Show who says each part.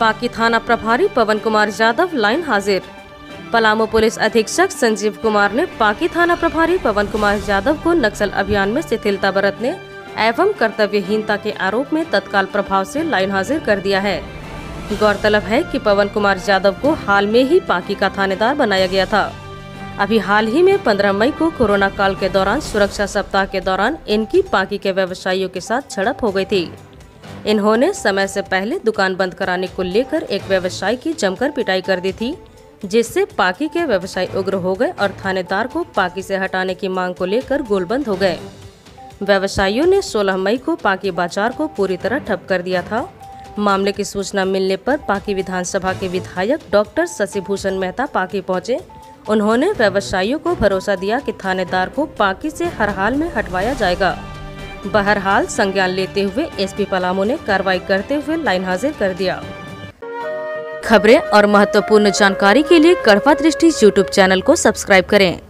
Speaker 1: पाकी थाना प्रभारी पवन कुमार यादव लाइन हाजिर। पलामू पुलिस अधीक्षक संजीव कुमार ने पाकी थाना प्रभारी पवन कुमार यादव को नक्सल अभियान में शिथिलता बरतने एवं कर्तव्यहीनता के आरोप में तत्काल प्रभाव से लाइन हाजिर कर दिया है। गौरतलब है कि पवन कुमार यादव को हाल में ही पाकी का थानेदार बनाया गया था। अभी हाल ही में 15 मई को कोरोना काल के दौरान, सुरक्षा सप्ताह के दौरान इनकी पाकी के व्यवसायियों के साथ झड़प हो गई थी। इन्होंने समय से पहले दुकान बंद कराने को लेकर एक व्यवसायी की जमकर पिटाई कर दी थी, जिससे पाकी के व्यवसायी उग्र हो गए और थानेदार को पाकी से हटाने की मांग को लेकर गोलबंद हो गए। व्यवसायियों ने 16 मई को पाकी बाज़ार को पूरी तरह ठप कर दिया था। मामले की सूचना मिलने पर पाकी विधानसभा के विधायक डॉक्टर शशिभूषण मेहता पाकी पहुँचे उन्होंने व्यवसायियों को भरोसा दिया कि थानेदार को पाकि से हर हाल में हटवाया जाएगा। बहरहाल, संज्ञान लेते हुए एसपी पलामू ने कार्रवाई करते हुए लाइन हाजिर कर दिया। खबरें और महत्वपूर्ण जानकारी के लिए कड़वा दृष्टि यूट्यूब चैनल को सब्सक्राइब करें।